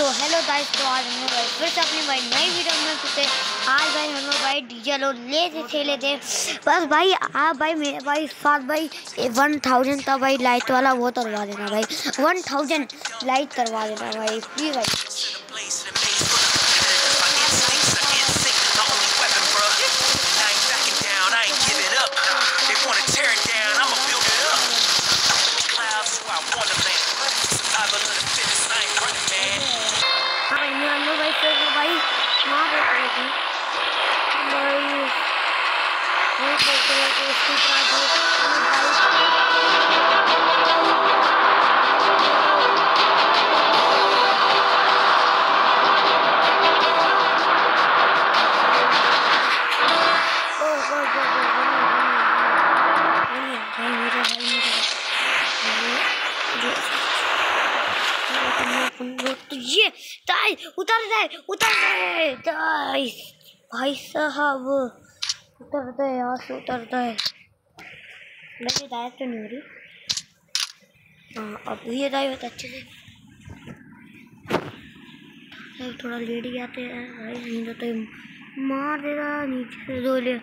तो hello guys तो आज हम लोग फिर से अपनी भाई नई वीडियो में फिर आज भाई हम लोग भाई डीजे लो ले थे खेले थे। बस भाई आप भाई मेरे भाई साथ भाई वन थाउज़ेंड का भाई लाइट वाला वो करवा देना भाई। वन थाउज़ेंड लाइट करवा देना भाई प्लीज़ भाई। हाँ हम लोग भाई फिर भाई वहाँ देख रहे थे भाई रहे थे उसके बाद ताई उतर जाए उतर जाए। भाई साहब उतर दे यहाँ से उतर दे। वैसे दायत तो नहीं हो रही। हाँ अब ये दाई बहुत अच्छे से थोड़ा लेट ही आते हैं। भाई नहीं तो, तो मार दे रहा नीचे। से दो ले।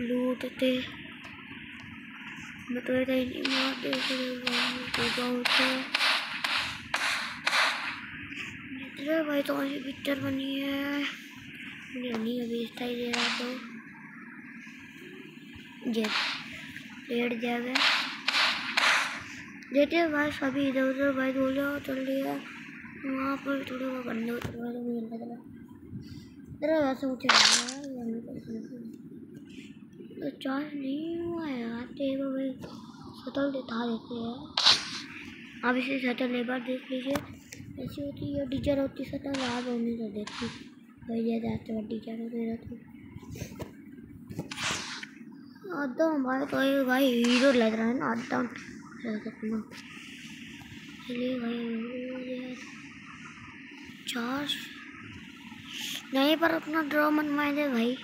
लूटते मैं तो नहीं मार दे बहुत अरे भाई तो ऐसी पिक्चर बनी है। नहीं अभी दिखाई दे रहा तो। जे लेट जाएगा देते भाई, सभी इधर उधर भाई बोल जाओ, चल लिया वहाँ पर थोड़े वो बंदे उतर तो मुझे चला अरे वैसे मुझे तो चार्ज नहीं हुआ यार टेबल भाई शटल दिखा देते हैं। आप इसे शटल एक बार देख लीजिए। ऐसी होती है टीचर होती शटल आप होने तो देखती भाई ये जाते हैं टीचर होते रहते आधा हमारे तो ये भाई, हीरो लग रहा है ना आधा अपना चलिए भाई चार्ज नहीं, पर अपना ड्रॉ मनवाए दे भाई।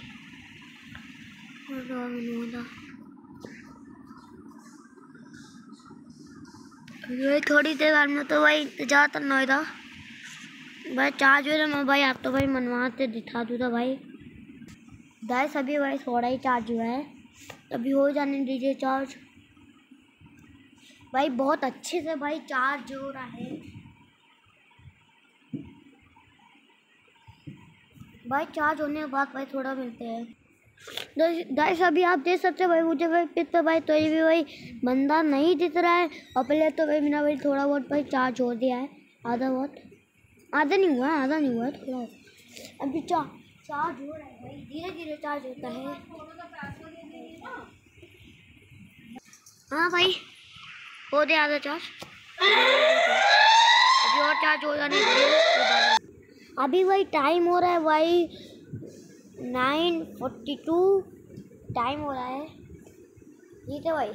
ड्रॉ मनवा ये थोड़ी देर बाद में तो भाई इंतज़ार करना होगा भाई चार्ज हो रहा भाई, आप तो भाई मनवाते, दिखा दूँ था भाई। दाई सभी भाई थोड़ा ही चार्ज हुआ है। अभी हो जाने दीजिए चार्ज। भाई बहुत अच्छे से भाई चार्ज हो रहा है। भाई चार्ज होने के बाद भाई थोड़ा मिलते हैं। गाइस, अभी आप देख सकते हो भाई, मुझे भाई पिक भाई तो ये भी भाई बंदा नहीं दिख रहा है। और पहले तो भाई मेरा भाई थोड़ा बहुत भाई चार्ज हो दिया है, आधा बहुत। आधा नहीं हुआ, आधा नहीं हुआ है थोड़ा अभी चार्ज हो रहा है भाई धीरे धीरे चार्ज होता है। हाँ भाई, हो गया आधा चार्ज अभी और चार्ज हो जाने अभी भाई टाइम हो रहा है भाई नाइन फोर्टी टू टाइम हो रहा है। ठीक है भाई?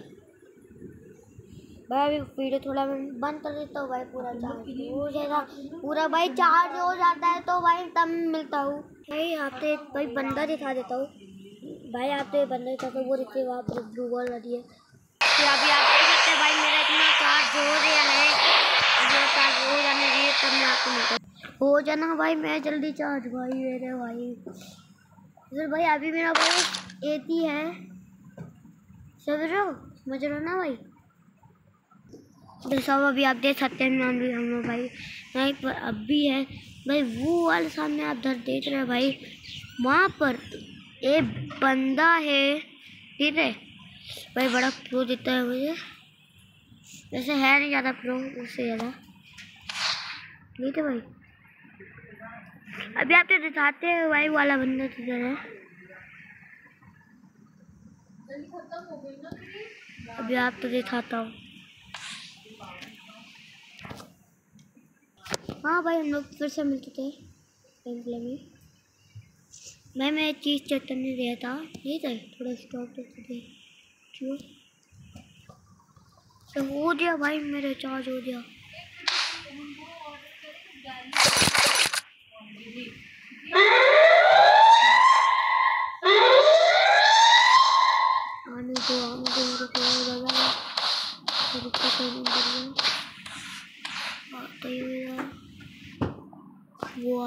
भाई अभी वीडियो थोड़ा मैं बंद कर देता हूँ भाई पूरा चार्ज हो जाएगा। पूरा भाई चार्ज हो जाता है तो भाई तब मिलता हूँ। भाई आपसे भाई बंदा दिखा देता हूँ। भाई आप आपसे बंदा दिखा था वो देखिए वहाँ पर ब्लू बॉल लगी है। तो अभी आप देख सकते हैं भाई मेरा इतना चार्ज हो गया है। चार्ज हो जाने तब मैं आपको मिलता हो। जाना भाई मैं जल्दी चार्ज भाई मेरे भाई। फिर भाई, अभी मेरा भाई एक ही। समझ हो ना भाई? तो सब अभी आप देख सकते हैं, नाम भी हम भाई नहीं पर अब भी है। भाई, वो वाले सामने आप इधर देख रहे हैं भाई, वहाँ पर एक बंदा है, ठीक है? भाई, बड़ा प्रो देता है मुझे। वैसे है नहीं ज़्यादा प्रो उससे ज़्यादा। ठीक है भाई? अभी आप तो दिखाते हैं वाई वाला बंदा किधर है? अभी आप तो दिखाता हूँ। हाँ भाई, हम लोग फिर से मिलते थे। हैं में। मैं एक चीज़ करने दिया था। ठीक है थोड़ा स्टॉप दे। क्यों? तो हो गया भाई, मेरा चार्ज हो गया। वो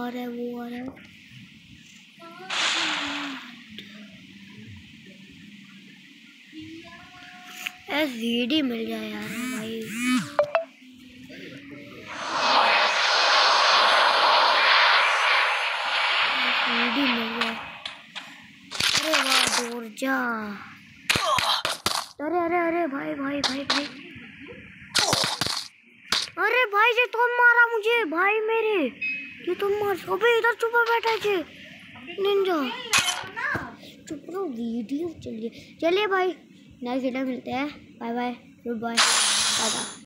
मिल जाए यार भाई वीडी मिल जाए जा अरे अरे अरे, भाई भाई भाई भाई। अरे, भाई, ये तुम मारा मुझे, भाई मेरे। ये तुम मार, अबे, इधर छुपा बैठा है निंजा। चुप रहो वीडियो चलिए। चलिए, भाई। नेक्स्ट वीडियो मिलते हैं। Bye bye good bye tata